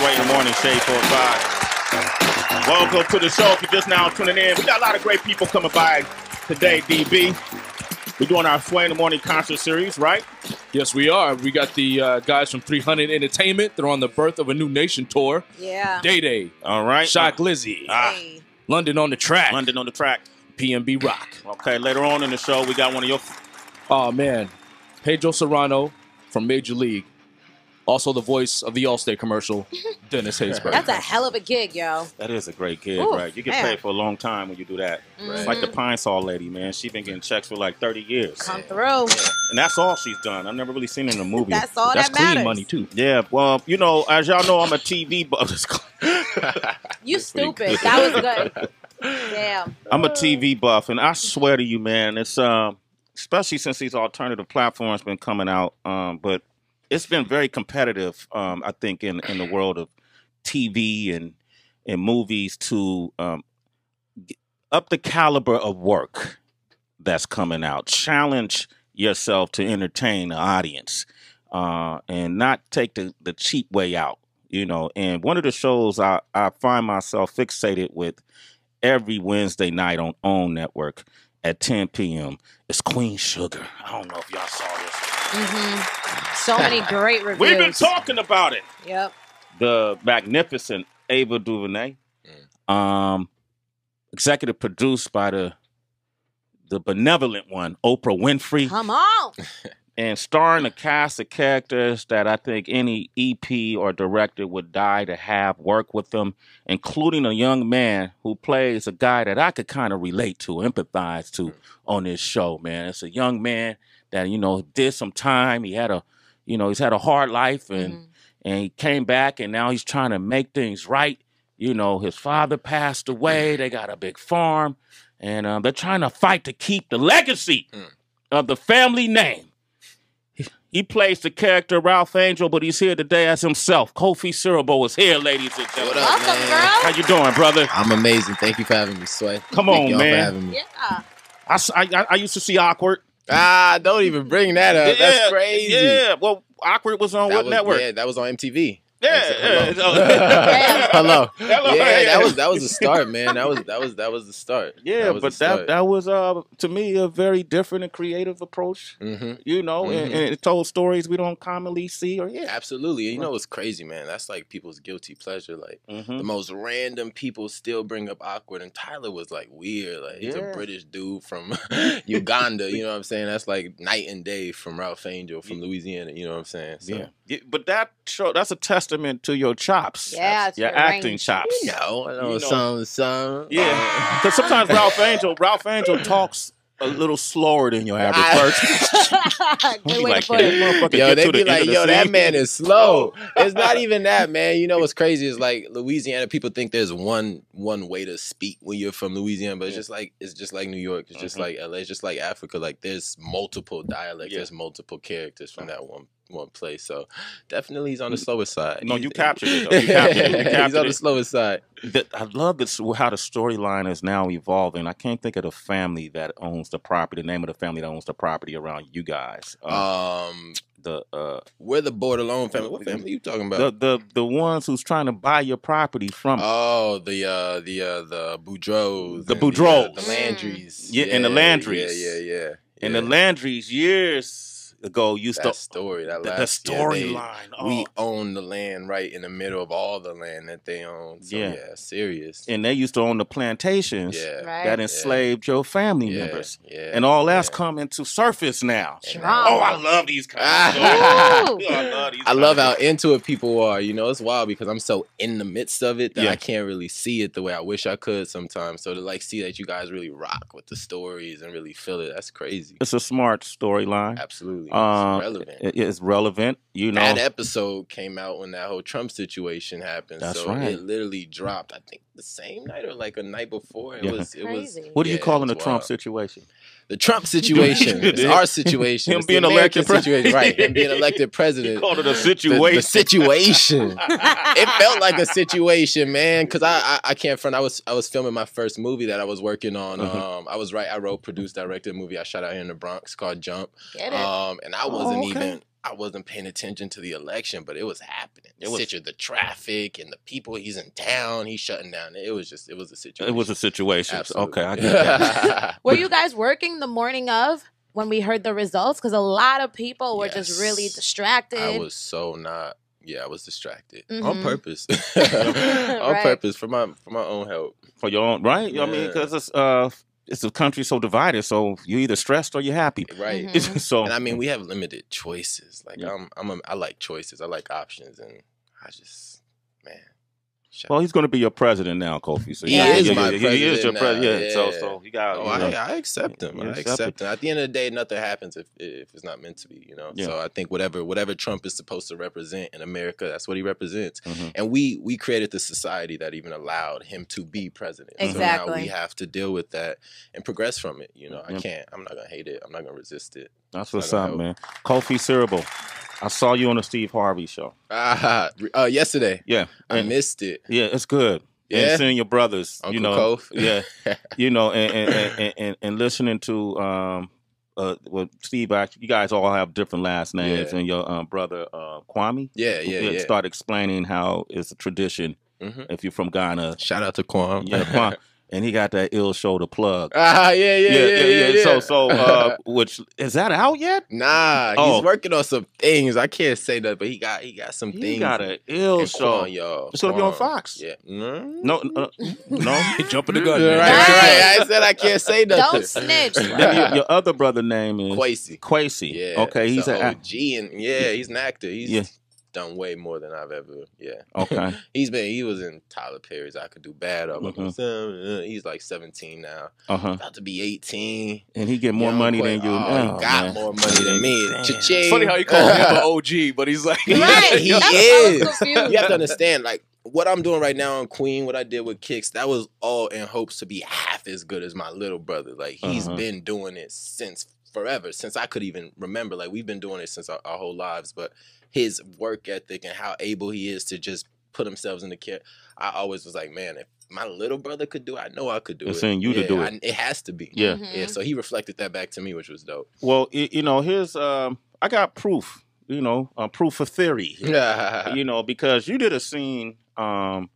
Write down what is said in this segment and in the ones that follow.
Sway in the morning, Shade 45. Welcome to the show. If you're just now tuning in, we got a lot of great people coming by today, DB. We're doing our Sway in the Morning concert series, right? Yes, we are. We got the uh, guys from 300 Entertainment. They're on the Birth of a New Nation tour. Yeah. Day Day, All right. Shy Glizzy, Ah, Hey. London on the track, London on the track. PnB Rock. Okay, later on in the show, we got one of your. Oh man, Pedro Serrano from Major League, also the voice of the Allstate commercial, Dennis Haysbert. That's a hell of a gig, yo. That is a great gig, Ooh, right? You get man. paid for a long time when you do that. It's like the Pine-Sol lady, man. She's been getting checks for like 30 years. Come through. And that's all she's done. I've never really seen her in a movie. That's all That's that clean matters. money too. Yeah, well, you know, as y'all know, I'm a TV buff. You stupid. That was good. Damn. I'm a TV buff, and I swear to you, man, it's um, especially since these alternative platforms been coming out, um, but it's been very competitive. Um, I think in in the world of TV and and movies to um, up the caliber of work that's coming out. Challenge yourself to entertain the audience, uh, and not take the the cheap way out. You know, and one of the shows I, I find myself fixated with every Wednesday night on OWN Network at 10 p.m. is Queen Sugar. I don't know if y'all saw this. Hmm So many great reviews. We've been talking about it. Yep. The magnificent Ava DuVernay, um, executive produced by the the benevolent one, Oprah Winfrey, Come on. and starring a cast of characters that I think any EP or director would die to have work with them, including a young man who plays a guy that I could kind of relate to, empathize to on this show, man. It's a young man that, you know, did some time. He had a, you know, he's had a hard life and Mhm. and he came back and now he's trying to make things right. You know, his father passed away. They got a big farm, and um, they're trying to fight to keep the legacy Mm. of the family name. He, he plays the character Ralph Angel, but he's here today as himself. Kofi Siriboe is here, ladies and gentlemen. What gentlemen. up, Welcome, man? girl. How you doing, brother? I'm amazing. Thank you for having me, Sway. Come Thank on, y'all man. For having me. Yeah. I, s- I- I- I used to see Awkward. Ah, don't even bring that up. That's crazy. Yeah, well, Awkward was on That what was, network? Yeah, that was on MTV. Yeah, That's- yeah. Hello. Hello, Yeah, yeah. that was that was the start, man. That was that was that was the start. Yeah, was but the that that was uh to me a very different and creative approach. Mhm. You know, and, Mhm. and it told stories we don't commonly see or yeah. Absolutely. You know it's crazy, man? That's like people's guilty pleasure. Like Mm-hmm. the most random people still bring up awkward, and Tyler was like weird. Like he's Yeah. a British dude from Uganda. You know what I'm saying? That's like night and day from Ralph Angel from Louisiana. You know what I'm saying? So, Yeah. yeah, but that show that's a testament to your chops. Yeah, it's your your acting range. chops. You know, I know, You know. some, some. Yeah, because sometimes Ralph Angel, Ralph Angel talks a little slower than your average I- person. Good He way like, to put "Can it. Yo, they to the be like, yo, that scene?" man is slow. it's not even that, man. You know what's crazy is like Louisiana. People think there's one one way to speak when you're from Louisiana, but it's Yeah. just like it's just like New York. It's just Mhm. like LA. It's just like Africa. Like there's multiple dialects. Yeah. There's multiple characters from that one one place. So definitely, he's on the slower side. No, He's- you captured it, though. You captured it. You he's captured on the slower side. that I love this how the storyline is now evolving. I can't think of the family that owns the property. The name of the family that owns the property around you guys. Um, Um, the uh, we're the Bordelon family. What family are you talking about? the the the ones who's trying to buy your property from. Oh, the uh the uh the Boudreaux. The and uh, Boudreaux. the, Landrys. Yeah, and the Landrys. Yeah, yeah, yeah. and yeah. the Landrys years ago used that to story, that the, the last yeah, they- storyline. we oh. own the land right in the middle of all the land that they own. So Yeah. yeah, serious. and they used to own the plantations yeah. Right. that Yeah. enslaved your family yeah, members. Yeah. And all that's yeah. coming to surface now. And, Oh, I love these kind of stories. Ooh. I love these I love how into it people are. You know, it's wild because I'm so in the midst of it that Yeah. I can't really see it the way I wish I could sometimes. So to like see that you guys really rock with the stories and really feel it, that's crazy. It's a smart storyline. Absolutely. It's Um, relevant. it- it's relevant. You know, that episode came out when that whole Trump situation happened. That's so right. it literally dropped. I think the same night or like a night before. It Yeah. was. It was. What are you yeah, calling it the Trump wild. situation? The Trump situation. it's our situation. Him It's being elected pre- situation. Right. Him being elected You president. called it a situation. The, situation. it felt like a situation, man. Because I, I I can't front. I was I was filming my first movie that I was working on. Uh-huh. Um, I was right. I wrote, produced, directed a movie I shot out here in the Bronx called Jump. Get it. Um, and I Oh, wasn't okay. even I wasn't paying attention to the election, but it was happening. It was- situ- the traffic and the people. He's in town. He's shutting down. It was just, it was a situation. It was a situation. Absolutely. Okay, I get that. Were you guys working the morning of when we heard the results? Because a lot of people were just really distracted. I was so not. Yeah, I was distracted on Mhm. purpose. on Right. purpose for my for my own help. For your own, right? You know I mean, because it's uh, it's a country so divided. So you're either stressed or you're happy. Right. Mhm. so And I mean, we have limited choices. Like Yeah. I'm, I'm, a, I like choices. I like options, and I just, man. Shout- well, he's going to be your president now, Kofi. So He yeah, is yeah, my yeah, He is your president president. now, Yeah. So yeah. so you got. Oh, you I, know. I accept him. I accept accept him. At the end of the day, nothing happens if if it's not meant to be. You know. Yeah. So I think whatever whatever Trump is supposed to represent in America, that's what he represents. Mhm. And we we created the society that even allowed him to be president. So now Exactly. we have to deal with that and progress from it. You know, I Yeah. can't. I'm not gonna hate it. I'm not gonna resist it. That's I what's up, know. man. Kofi Siriboe. I saw you on the Steve Harvey show. Ah, uh, yesterday Yeah. I And- missed it. yeah, it's good. Yeah? And seeing your brothers, Uncle you know, yeah, you know, and and, and, and, and listening to um, uh, well, Steve, actually, you guys all have different last names, Yeah. and your um, brother uh, Kwame, yeah, yeah, yeah. start explaining how it's a tradition Mhm. if you're from Ghana, Shout out to Kwam. yeah, Kwame, and he got that ill shoulder plug. ah, yeah, yeah, yeah, yeah, yeah. So, so, uh, which is that out yet? Nah, Oh. he's working on some things. I can't say that, but he got he got some He things. He got an ill And show. Y'all. It's gonna be on Fox. Yeah. Mm. No, uh, no. He jumping the gun. Right, man. right. Right. I said I can't say nothing. Don't snitch. Then your, your other brother name is Kwesi. Kwesi. Yeah. Okay, he's a a OG and yeah, he's an actor. He's Yeah. Done way more than I've ever. Yeah. okay. He's been he was in Tyler Perry's I Could Do Bad. I'm Mhm. like, he's like 17 now. Uh huh. About to be 18. And he get more Young money Quay- than you. Oh, Oh, he got man. more money than me. Cha-ching. Funny how he called him an OG, but he's like, Right. he is. you have to understand, like what I'm doing right now on Queen, what I did with Kicks, that was all in hopes to be half as good as my little brother. Like he's Uh-huh. been doing it since forever, since I could even remember. Like we've been doing it since our, our whole lives, but his work ethic and how able he is to just put himself in the care. I always was like, man, if my little brother could do it, I know I could do It's it. in you to do it. I- it has to be. Yeah. Mhm. Yeah, so he reflected that back to me, which was dope. Well, y- you know, here's um, I got proof. You know, uh, proof of theory. yeah, you know, because you did a scene. Um,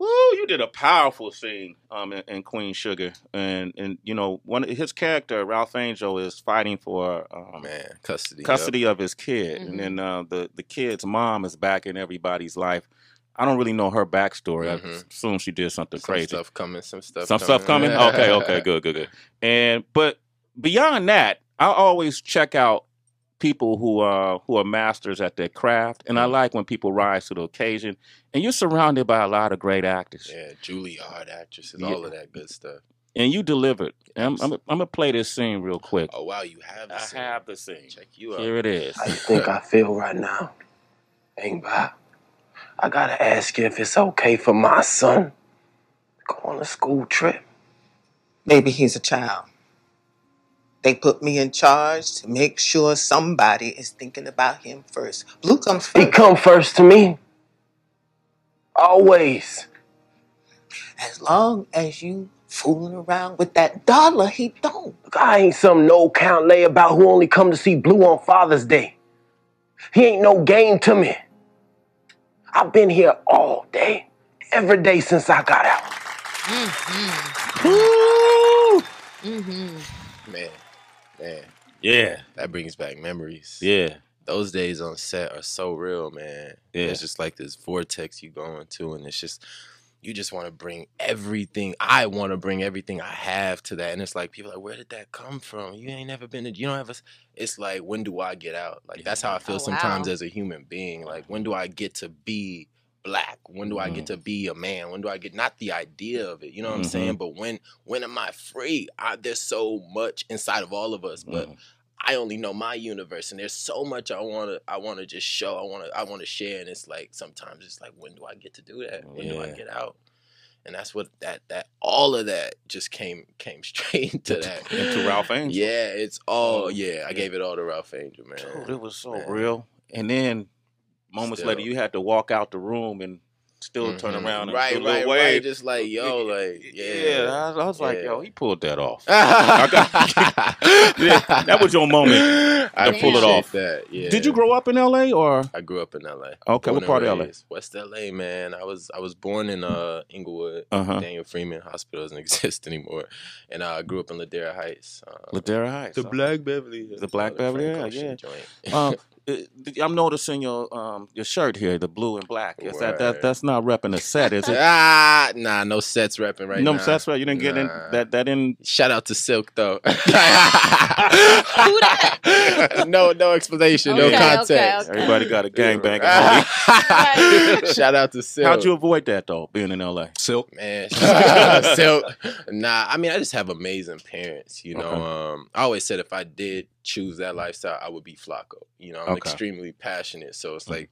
woo, you did a powerful scene um, in, in Queen Sugar, and and you know, one of his character Ralph Angel is fighting for um, man, custody. custody of his kid, Mhm. and then uh, the the kid's mom is back in everybody's life. I don't really know her backstory. I Mhm. assume she did something Some crazy. stuff coming, some stuff. Some stuff coming. Okay, okay, good, good, good. And but beyond that, I always check out people who are who are masters at their craft, and I Mm. like when people rise to the occasion. And you're surrounded by a lot of great actors, Yeah, Julie Hard actresses, Yeah. all of that good stuff. and you delivered. And I'm, I'm, I'm gonna play this scene real quick. Oh wow, you have. I the scene. have the scene. Check you out. Here it is. How you think I feel right now? Ain't Bob. I gotta ask you if it's okay for my son to go on a school trip. Maybe he's a child. They put me in charge to make sure somebody is thinking about him first. Blue comes first. He come first to me. Always. As long as you fooling around with that dollar, he don't. Look, I ain't some no count layabout who only come to see Blue on Father's Day. He ain't no game to me. I've been here all day, every day since I got out. Mm-hmm. Man, man, Yeah, that brings back memories. yeah, Those days on set are so real, man. Yeah. It's just like this vortex you go into, and it's just you just want to bring everything. I want to bring everything I have to that, and it's like people are like, where did that come from? You ain't never been to. You don't have a. s-" It's like when do I get out? Like that's how I feel Oh, sometimes wow. as a human being. Like when do I get to be black? When do I get to be a man? When do I get not the idea of it? You know what Mhm. I'm saying? But when when am I free? I, there's so much inside of all of us, but. Mhm. I only know my universe, and there's so much I want to I want to just show. I want to I want to share, and it's like sometimes it's like when do I get to do that? When do I get out? And that's what that that all of that just came came straight to that. Into Ralph Angel. Yeah, it's all Oh, yeah. I yeah. gave it all to Ralph Angel, man. Dude, it was so Man. real. And then moments later, you had to walk out the room, and still turn Mhm. around and right, do right, wave. right. Just like yo, like yeah, yeah. I, I was like, yo, he pulled that off. yeah, Yeah, that was your moment I to pull it off. That. Yeah. Did you grow up in L.A. or? I grew up in LA. Okay, Born what part of LA? West LA, man. I was I was born in uh Inglewood. Uh huh. Daniel Freeman Hospital doesn't exist anymore, and uh, I grew up in Ladera Heights. Uh, Ladera Heights. the Black Beverly. The Black Beverly, yeah, yeah. Joint. Um, uh, I'm noticing your um your shirt here, the blue and black. Is that, that that's not repping a set, is it? ah, nah, no sets repping right now. no, now. that's right. You didn't get in Nah. that that in. Shout out to Silk though. no, no explanation, no Okay, context. okay, okay. Everybody got a gangbang. party. Shout out to Silk. How'd you avoid that though, being in L.A.? Silk. man Silk. Nah, I mean, I just have amazing parents. You know, Okay. um, I always said if I did choose that lifestyle, I would be Flaco. You know, I'm Okay. extremely passionate, so it's Mhm. like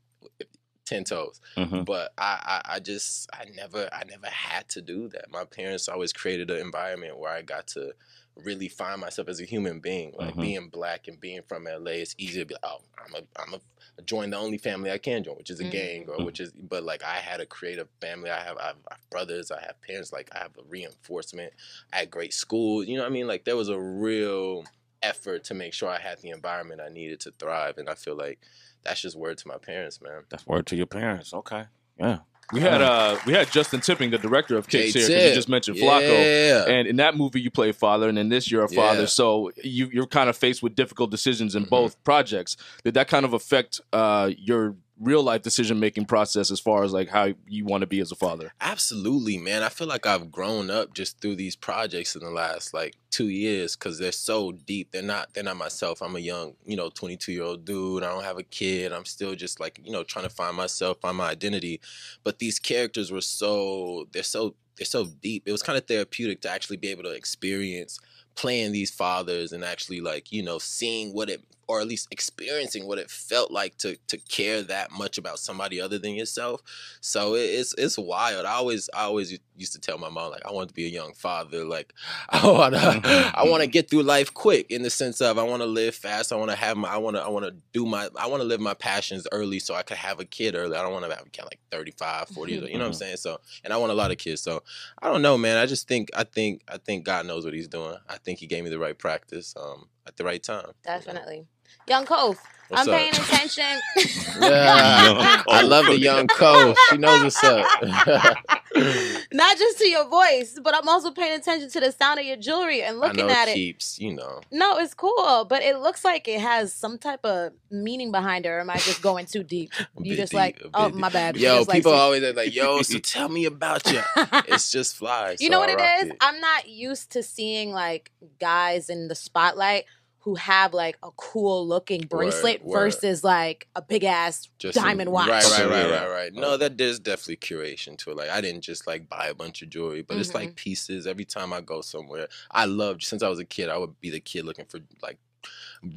ten toes. Mm-hmm. But I, I, I just, I never, I never had to do that. My parents always created an environment where I got to really find myself as a human being. Like Mhm. being black and being from LA, it's easy to be like, oh, I'm a, I'm a join the only family I can join, which is a Mhm. gang or Mhm. which is. But like I had a creative family. I have, I have, I have brothers. I have parents. Like I have a reinforcement. I had great schools. You know what I mean? Like there was a real effort to make sure I had the environment I needed to thrive, and I feel like that's just word to my parents, man. That's word to your parents. Okay. Yeah. We had uh we had Justin Tipping, the director of Kicks here, because you just mentioned Flaco. Yeah. And in that movie, you play father, and in this, you're a father. Yeah. So you, you're kind of faced with difficult decisions in Mhm. both projects. Did that kind of affect uh, your real life decision making process as far as like how you want to be as a father? Absolutely, man. I feel like I've grown up just through these projects in the last like two years because they're so deep. They're not. They're not myself. I'm a young, you know, 22 year old dude. I don't have a kid. I'm still just like, you know, trying to find myself, find my identity. But these characters were so. They're so. They're so deep. It was kind of therapeutic to actually be able to experience playing these fathers and actually like you know seeing what it or at least experiencing what it felt like to to care that much about somebody other than yourself. So it, it's it's wild. I always i always used to tell my mom like i want to be a young father. Like i want to mm-hmm. i want to mm-hmm. get through life quick in the sense of i want to live fast. I want to have my i want to i want to do my i want to live my passions early so i could have a kid early. I don't want to have a kid like 35 40 years old, mm-hmm. you know what i'm saying? So and i want a lot of kids. So I don't know, man. I just think I think I think God knows what He's doing. I think He gave me the right practice um, at the right time. Definitely. Young Cove, What's I'm up? paying attention. Yeah. I love the young Cove. She knows what's up. Not just to your voice, but I'm also paying attention to the sound of your jewelry and looking at it it. keeps, you know. No, it's cool, but it looks like it has some type of meaning behind it. Or am I just going too deep? You just deep, like, oh bit my bad. You Yo, like people to- always are like, yo, so tell me about you. It's just fly. you so know I what it? I'm not used to seeing like guys in the spotlight who have like a cool looking bracelet word. versus like a big ass Just some- diamond watch. Right, right, right, right, right. No, that there's definitely curation to it. Like I didn't just like buy a bunch of jewelry, but it's Mm-hmm. like pieces. Every time I go somewhere, I loved since I was a kid. I would be the kid looking for like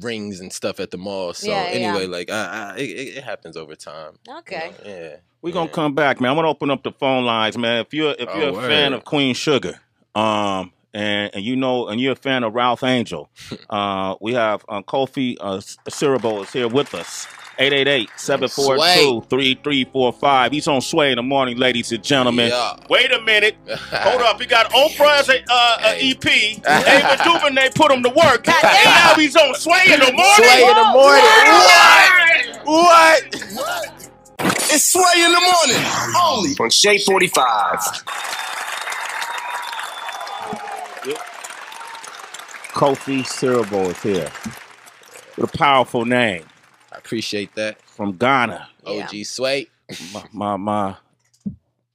rings and stuff at the mall. So Yeah, yeah, anyway, like I, I it, it it happens over time. you Okay. know? Yeah. We're gonna Yeah. come back, man. I'm gonna open up the phone lines, man. If you're if Oh, you're a fan of Queen Sugar, um, and and you know, and you're a fan of Ralph Angel, uh, we have uh, Kofi uh, Siriboe is here with us. 888-742-3345. He's on Sway in the morning, ladies and gentlemen. Yeah. Wait a minute. Hold up. He got Oprah as a, uh, a Hey. EP. Ava DuVernay put him to work. and now he's on Sway in the morning. Sway in the morning. What? What? It's Sway in the morning, only on Shade 45. Kofi Siriboe is here. With a powerful name I appreciate that. from Ghana. Yeah. OG Sway. my my, my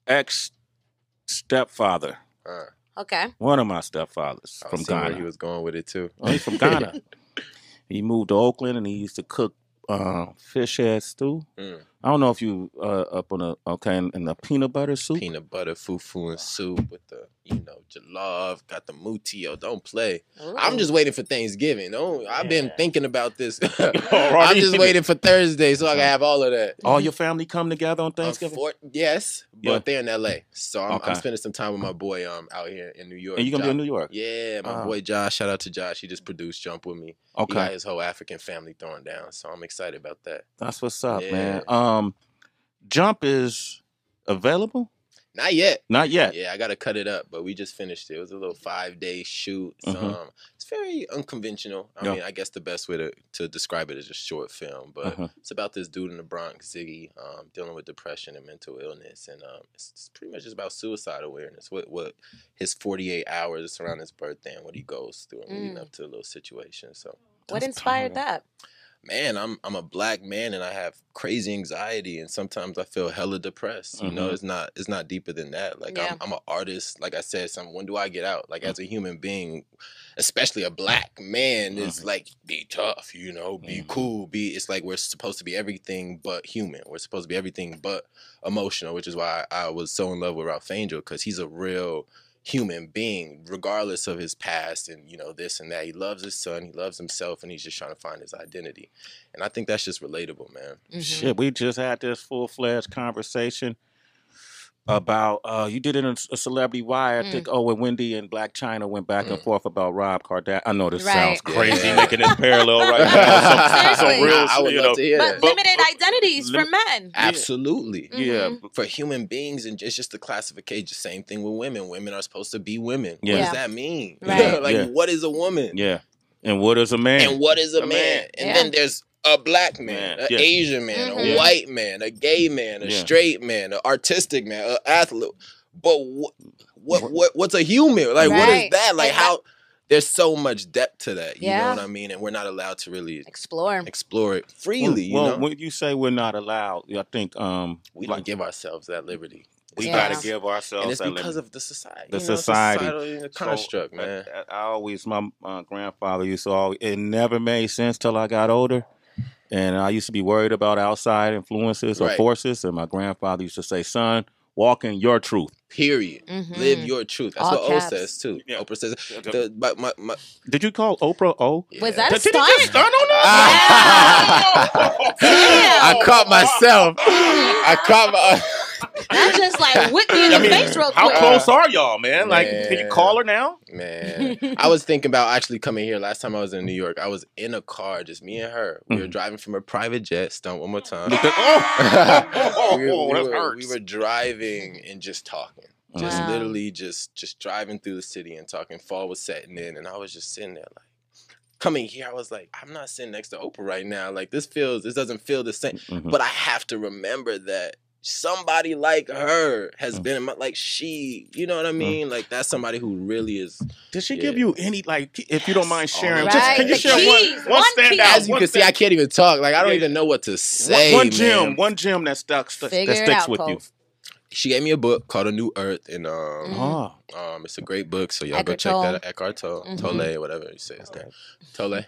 ex stepfather, Uh, Okay. one of my stepfathers I from was where Ghana. he was going with it too. Oh, he's from Ghana. he moved to Oakland and he used to cook uh, fish head stew. Mm. I don't know if you uh, up on a okay in, in the peanut butter soup. Peanut butter, fufu, and soup with the, you know, jollof, got the mutio. Don't play. I'm just waiting for Thanksgiving. Oh, I've been thinking about this. I'm just waiting for Thursday so I can have all of that. All your family come together on Thanksgiving, Unfor- yes, but Yeah. they're in LA, so I'm, Okay. I'm spending some time with my boy um out here in New York. and you gonna be in New York. Yeah, my Ah. boy Josh. Shout out to Josh. He just produced Jump with me. He got Okay, his whole African family throwing down, so I'm excited about that. that's what's up, Yeah. man. Um, Jump is available? Not yet. Not yet. Yeah, I gotta cut it up, but we just finished it. It was a little five day shoot. It's, Mhm. um, it's very unconventional. I Yeah. mean, I guess the best way to, to describe it is a short film, but Uh-huh. it's about this dude in the Bronx, Ziggy, um, dealing with depression and mental illness, and um, it's, it's pretty much just about suicide awareness. What what his forty eight hours around his birthday and what he goes through and leading Mm. up to a little situation. So What inspired powerful. that? Man, I'm I'm a black man and I have crazy anxiety and sometimes I feel hella depressed. You know, Mhm. it's not it's not deeper than that. Like Yeah. I'm I'm an artist. Like I said, some when do I get out? Like as a human being, especially a black man, it's Mhm. like be tough, you know, be Mhm. cool, be it's like we're supposed to be everything but human. We're supposed to be everything but emotional, which is why I, I was so in love with Ralph Angel, because he's a real human being regardless of his past and you know this and that. He loves his son he loves himself and he's just trying to find his identity. And i think that's just relatable man. Mhm. Shit, we just had this full fledged conversation about uh you did it in a celebrity wire. I Mm. think oh when Wendy and Blac Chyna went back and Mm. forth about Rob Kardashian. I know this Right. sounds crazy Yeah. making this parallel right now. Some, some real, I, I would you love know, to hear But that But- limited but- identities for men. absolutely yeah, Mhm. for human beings and it's just the classification same thing with women women are supposed to be women what does that mean Right. like Yeah. what is a woman yeah. And what is a man? and what is a, A man? man. And Yeah. then there's a black man, Man, an yeah. Asian man, Mhm. a white man, a gay man, a Yeah. straight man, an artistic man, an athlete. But what, what, what, what's a human? Like, what is that? Like, how? There's so much depth to that. You know what I mean? And we're not allowed to really Explore. explore it well, freely. You well, know, when you say we're not allowed, I think um we like, don't give ourselves that liberty. we Yeah. gotta give ourselves and it's that because limit. of the society. The you know, society. societal So, construct, uh, man. I, I always my uh, grandfather used to always it never made sense till I got older. And I used to be worried about outside influences or Right. forces. And my grandfather used to say, son, walk in your truth. Period. Mhm. Live your truth. That's All what caps. O says too. Yeah. Oprah says Yeah. the but my, my Did you call Oprah O? Was yeah. that a Did he just stunt? on us? I caught myself. I caught my. That just like whipped me in the I mean, face real quick. how close are y'all, man? Like, can you call her now? Man, I was thinking about actually coming here. Last time I was in New York, I was in a car, just me and her. We were Mhm. driving from a private jet. Stunt one more time. Because, oh, we, were, we that were- hurts. we were driving and just talking. Just Wow. literally just just driving through the city and talking. Fall was setting in, and I was just sitting there like coming here. I was like, I'm not sitting next to Oprah right now. Like this feels this doesn't feel the same. Mhm. But I have to remember that somebody like her has Mm. been in my like she, you know what I mean? Like that's somebody who really is Did she Yeah. give you any, like, if you don't mind sharing, the just, can you the share keys, one, one one standout? key. as you one can see, I can't even talk. Like I don't Yeah. even know what to say. one gem, man. one gem that stuck, st- that sticks out, with you. She gave me a book called A New Earth, and um, Mhm. Oh, um, it's a great book. So y'all go check Tolle. that out. Eckhart Tolle, Mhm. Tolle, whatever you say his name, Tolle,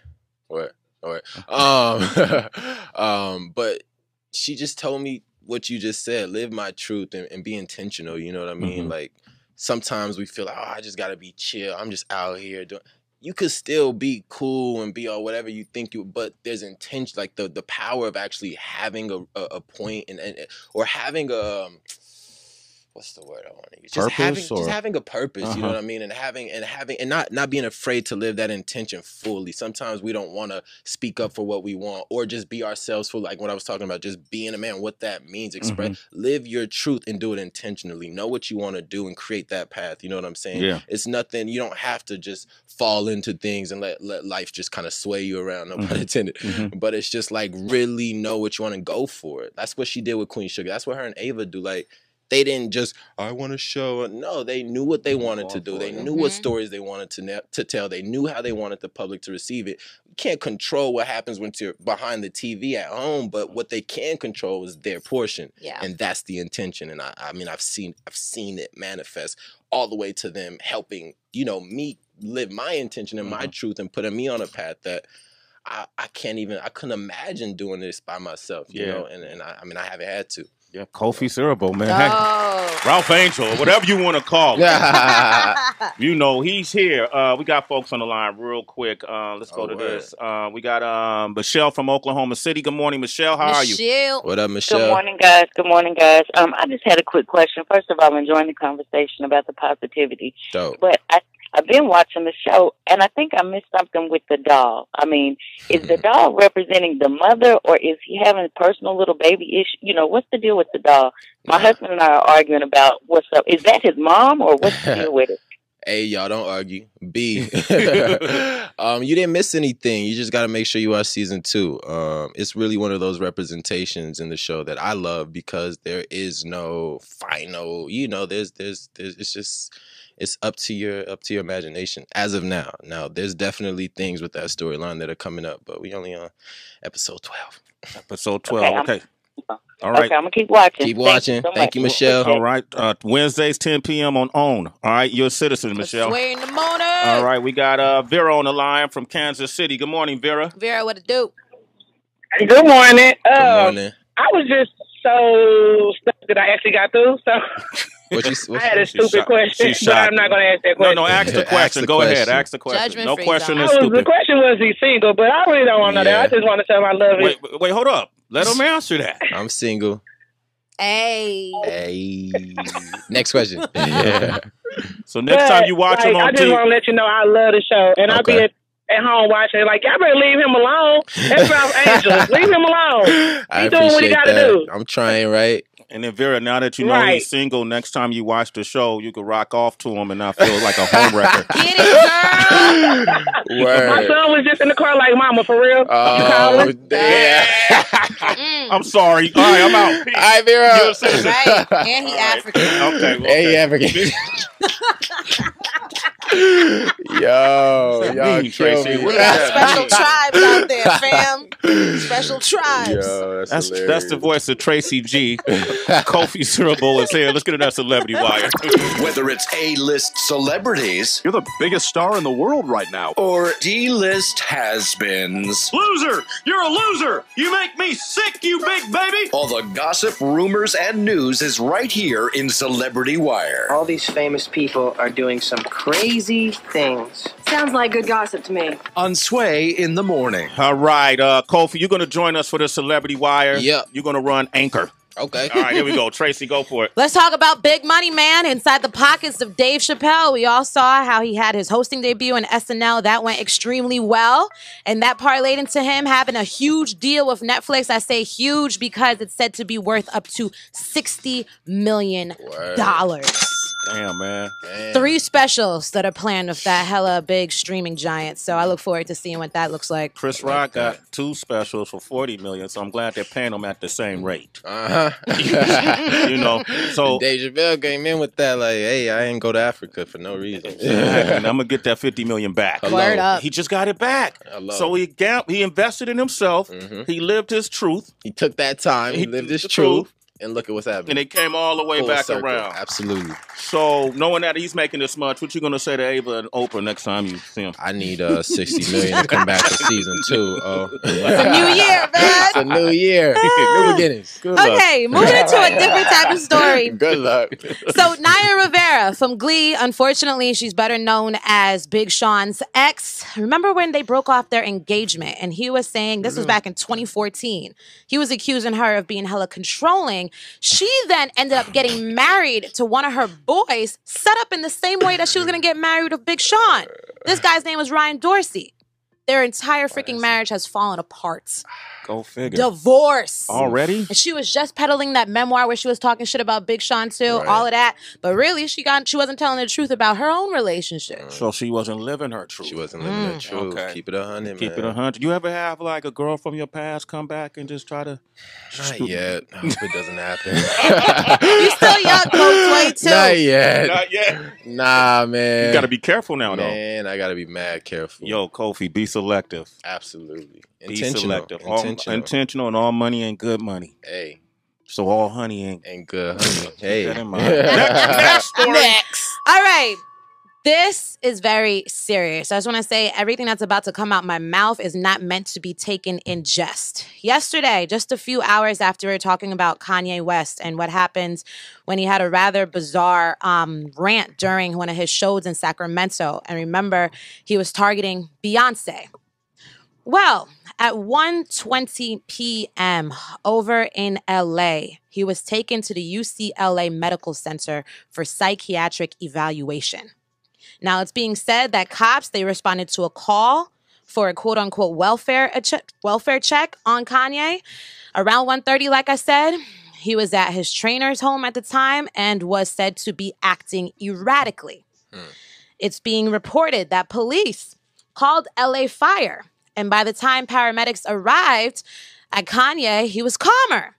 what, all right. um, um, but she just told me what you just said. Live my truth and, and be intentional. You know what I mean? Mhm. Like sometimes we feel like, oh, I just gotta be chill. I'm just out here doing. You could still be cool and be all whatever you think you, but there's intention, like the the power of actually having a a, a point and, and or having a um, what's the word I want to use? Just having Purpose just having a purpose. You know Uh-huh. what I mean? And having and having and not not being afraid to live that intention fully. Sometimes we don't want to speak up for what we want or just be ourselves for like what I was talking about, just being a man. What that means, express, Mm-hmm. live your truth and do it intentionally. Know what you want to do and create that path. You know what I'm saying? Yeah. It's nothing. You don't have to just fall into things and let let life just kind of sway you around. No pun Mhm. intended. Mhm. But it's just like really know what you want to go for it. That's what she did with Queen Sugar. That's what her and Ava do. Like they didn't just I want to show. No, they knew what they wanted to do. They knew what Mhm. stories they wanted to ne- to tell. They knew how they wanted the public to receive it. You can't control what happens when you're behind the TV at home, but what they can control is their portion, Yeah. and that's the intention. And I, I mean, I've seen I've seen it manifest all the way to them helping you know me live my intention and my Mhm. truth and putting me on a path that I, I can't even I couldn't imagine doing this by myself, you Yeah. know, and, and I, I mean I haven't had to. Yeah, Kofi Siriboe, man. Heck, Oh. Ralph Angel, whatever you want to call it. Yeah. You know, he's here. Uh, we got folks on the line real quick. Uh, let's go Oh, to word. this. Uh, we got um, Michelle from Oklahoma City. Good morning, Michelle. How are you? Michelle. what up, Michelle? Good morning, guys. Good morning, guys. Um, I just had a quick question. First of all, I'm enjoying the conversation about the positivity, Dope. but I I've been watching the show, and I think I missed something with the doll. I mean, is the Mm-hmm. doll representing the mother, or is he having a personal little baby issue? You know, what's the deal with the doll? My husband and I are arguing about what's up. Is that his mom, or what's the deal with it? A, y'all don't argue. B, um, you didn't miss anything. You just got to make sure you watch season two. Um, it's really one of those representations in the show that I love because there is no final. You know, there's there's there's it's just it's up to your up to your imagination as of now. Now, there's definitely things with that storyline that are coming up, but we only on episode twelve. Episode Okay, 12. Okay. All right. Okay, I'm gonna keep watching. Keep Thank watching. so Thank you, much. Michelle. All right. Uh, Wednesdays, 10 p.m. on OWN. All right. You're a citizen, Michelle. Sway in the morning. All right. We got uh, Vera on the line from Kansas City. Good morning, Vera. Vera, what to do? Good morning. Good Uh, morning. I was just so stuck that I actually got through. So What you? I had a stupid shocked- question, but I'm not going to ask that question. no, no, ask the Ask question. the Go ahead. Ask the question. Judgment no question zone. is I was, the question was he single, but I really don't want to know Yeah. that. I just want to tell him I love Wait, it. wait, wait, hold up. Let him answer that. I'm single. Hey. Hey. Next question. So next But, time you watch like, him I just want to let you know I love the show, and I'll be at, at home watching. Like y'all better leave him alone. That's Ralph Angels. Leave him alone. I doing what he appreciate gotta that. do. I'm trying, right? And then Vera, now that you know Right. he's single, next time you watch the show, you can rock off to him and not feel like a homewrecker. Get it, girl. My son was just in the car like, "Mama, for real? you Oh, calling?" damn. Mm. I'm sorry. All right, I'm out. Peace. All right, Vera. You're a citizen. Right. And he African. Okay. well, Hey, okay. African. Yo, that y'all mean, Tracy? me. What does that Special mean? tribes out there, fam. Special tribes. Yo, that's, That's that's the voice of Tracy G. Kofi Siriboe is here. Let's get to that celebrity wire. Whether it's A-list celebrities You're the biggest star in the world right now. or D-list has-beens, Loser! You're a loser! You make me sick, you big baby! all the gossip, rumors, and news is right here in Celebrity Wire. All these famous people are doing some crazy things. Sounds like good gossip to me. On Sway in the morning. All right, uh, Kofi, you're going to join us for the celebrity wire. Yep. You're going to run anchor. Okay. All right, here we go. Tracy, go for it. Let's talk about Big Money Man inside the pockets of Dave Chappelle. We all saw how he had his hosting debut in SNL. That went extremely well. And that parlayed into him having a huge deal with Netflix. I say huge because it's said to be worth up to $60 million. Word. Damn, man. Damn. Three specials that are planned with that hella big streaming giant. So I look forward to seeing what that looks like. Chris Rock got two specials for 40 million, so I'm glad they're paying them at the same rate. Uh-huh. you know, so Deja Chappelle came in with that, like, hey, I ain't go to Africa for no reason. and I'm gonna get that 50 million back. Hello. Word up. He just got it back. Hello. So he gam- he invested in himself. Mhm. He lived his truth, He took that time, he, He lived his truth, truth. And look at what's happening. and it came all the way Full back circle. around. Absolutely. So knowing that he's making this much, what you gonna say to Ava and Oprah next time you see him? I need uh 60 million to come back to season two. Oh. It's a new year, man. it's a new year. new beginnings. Good luck. Okay, moving into a different type of story. Good luck. So Naya Rivera from Glee, unfortunately, she's better known as Big Sean's ex. Remember when they broke off their engagement and he was saying this was back in 2014. He was accusing her of being hella controlling. She then ended up getting married to one of her boys, set up in the same way that she was gonna get married to Big Sean. This guy's name was Ryan Dorsey. Their entire freaking marriage has fallen apart. Go figure. Divorce. Already? And she was just peddling that memoir where she was talking shit about Big Sean too, Right. all of that. But really, she got she wasn't telling the truth about her own relationship. So she wasn't living her truth. She wasn't living the Mm. truth. Okay. Keep it a hundred, Keep man. it a hundred. You ever have like a girl from your past come back and just try to? Not yet. I hope it doesn't happen. You still young, Coach 22. Not yet. Not yet. Nah, man. You got to be careful now, though. Man, I gotta be mad careful. Yo, Kofi, be selective. Absolutely. Be Intentional. selective. All, Intentional. intentional, and all money ain't good money. hey, So all honey ain't. ain't good, honey. hey. that in mind. Next story. Next. All right. This is very serious. I just want to say everything that's about to come out my mouth is not meant to be taken in jest. Yesterday, just a few hours after we were talking about Kanye West and what happens when he had a rather bizarre um, rant during one of his shows in Sacramento. And remember, he was targeting Beyonce. Well, at 1:20 p.m. over in LA, he was taken to the UCLA Medical Center for psychiatric evaluation. Now it's being said that cops they responded to a call for a quote unquote welfare a check, welfare check on Kanye around 1:30 like I said. He was at his trainer's home at the time and was said to be acting erratically. Hmm. It's being reported that police called LA Fire and by the time paramedics arrived at Kanye, he was calmer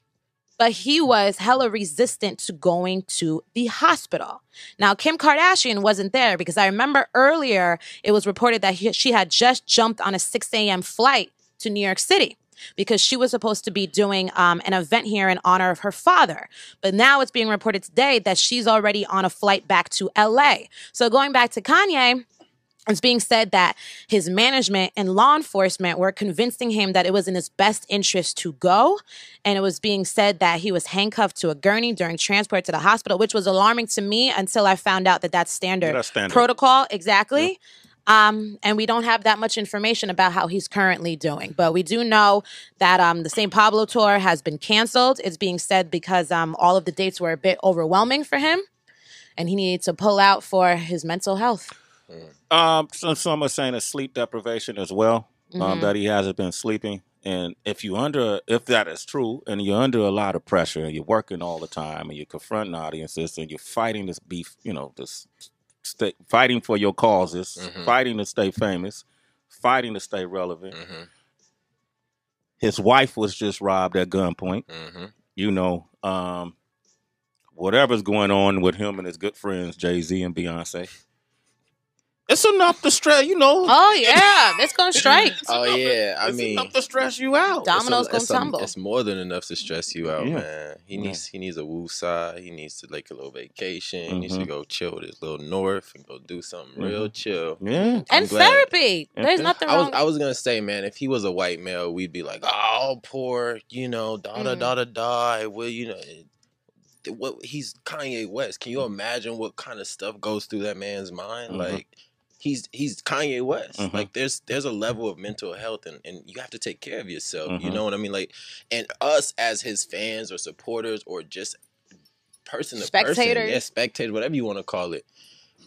but he was hella resistant to going to the hospital. Now, Kim Kardashian wasn't there because I remember earlier it was reported that he, she had just jumped on a 6 a.m. flight to New York City because she was supposed to be doing um, an event here in honor of her father. But now it's being reported today that she's already on a flight back to LA. So going back to Kanye, it's being said that his management and law enforcement were convincing him that it was in his best interest to go. And it was being said that he was handcuffed to a gurney during transport to the hospital, which was alarming to me until I found out that that's standard, that's standard. protocol. Exactly. Um, and we don't have that much information about how he's currently doing. But we do know that um, the St. Pablo tour has been canceled. It's being said because um, all of the dates were a bit overwhelming for him. And he needed to pull out for his mental health. Um, some some are saying it's sleep deprivation as well. Um, Mhm. that he hasn't been sleeping, and if you under if that is true, and you're under a lot of pressure, and you're working all the time, and you're confronting audiences, and you're fighting this beef, you know, this stay, fighting for your causes, Mhm. fighting to stay famous, fighting to stay relevant. Mm-hmm. His wife was just robbed at gunpoint. Mm-hmm. You know, um, whatever's going on with him and his good friends Jay Z and Beyonce. It's enough to stress, you know. Oh yeah, it's gonna strike. Oh yeah, I it's mean, enough to stress you out. Dominoes it's a- gonna it's a- tumble. It's more than enough to stress you out, Yeah. man. He Yeah. needs he needs a woo side. He needs to like a little vacation. He needs to Mhm. go chill with his little north and go do something real chill. Yeah. and glad. therapy. There's ther- nothing I was. I was gonna say, man, if he was a white male, we'd be like, oh, poor, you know, da da Mhm. da da da. Well, you know, it- what he's Kanye West. Can you imagine what kind of stuff goes through that man's mind? Mhm. Like, he's he's Kanye West. Mhm. Like, there's there's a level of mental health, and and you have to take care of yourself. You Mhm. know what I mean? Like, and us as his fans or supporters or just person to person, Spectators. yeah, spectators, whatever you want to call it.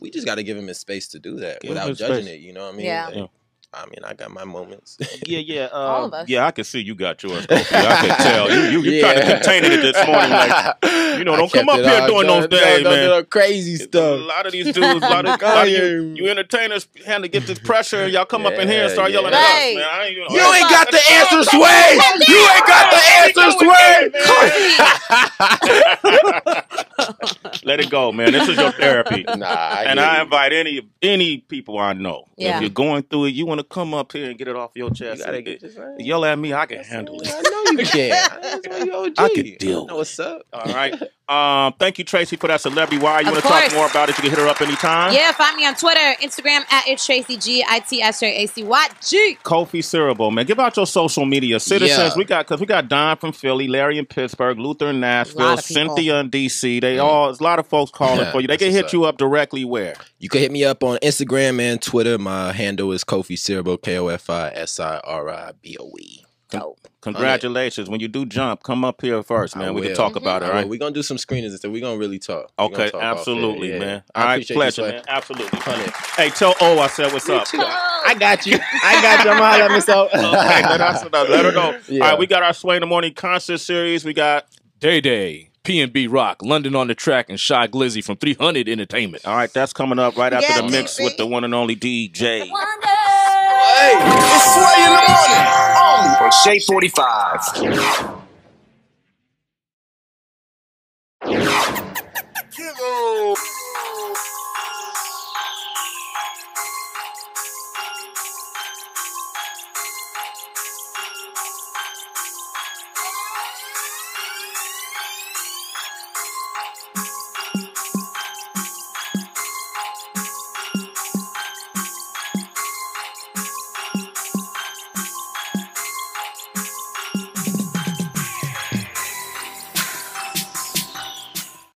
We just got to give him his space to do that Give without judging space. it. You know what I mean? Yeah. Like, Yeah. I mean, I got my moments. Yeah, yeah. Uh, All of us. Yeah, I can see you got yours. Kofi. I can tell. You you, you trying to Yeah. contain it this morning. Like, you know, I don't come up here doing done- those things, man. the crazy A stuff. A lot of these dudes, a lot of, lot of you, you entertainers had to get this pressure, and y'all come up in here and Yeah, start yelling yeah. at Right. us, man. I ain't, You ain't got the answer, Sway. You ain't got the answer, Sway. Let it go, man. This is your therapy. Nah, I and I it. invite any any people I know. Yeah. If you're going through it, you want to come up here and get it off your You chest. gotta and get this right. yell at me, I can handle it. I know you can. That's why you OG. I can deal know what's up. All right. Um, thank you, Tracy, for that celebrity wire. You want to talk more about it? You can hit her up anytime. yeah, find me on Twitter, Instagram at it's Tracy G I T S J A C Y G. Kofi Siriboe, man. Give out your social media. Citizens, Yeah. we got because we got Don from Philly, Larry in Pittsburgh, Luther in Nashville, Lot of people. Cynthia in DC. They all there's a lot of folks calling Yeah, for you. They can hit what's you up directly where? You can hit me up on Instagram and Twitter. My handle is Kofi Siriboe, K O F I S I R I B O E. Dope. Congratulations. When you do jump, come up here first, I man. We can will. talk about it, mm-hmm. all right? We're gonna do some screenings and stuff. We're gonna really talk. We gonna Okay, talk absolutely, yeah. man. I All right, appreciate you, pleasure, man. Absolutely. Honey. Hey, tell O I said what's up. I got you. I got you. I'm holler at myself. okay, let, us, let her know. Yeah. All right, we got our Sway in the Morning concert series. We got Day Day, P&B Rock, London on the Track, and Shy Glizzy from 300 Entertainment. all right. That's coming up right after Yeah, the mix baby. with the one and only DJ. It's Sway in the morning. Shade 45.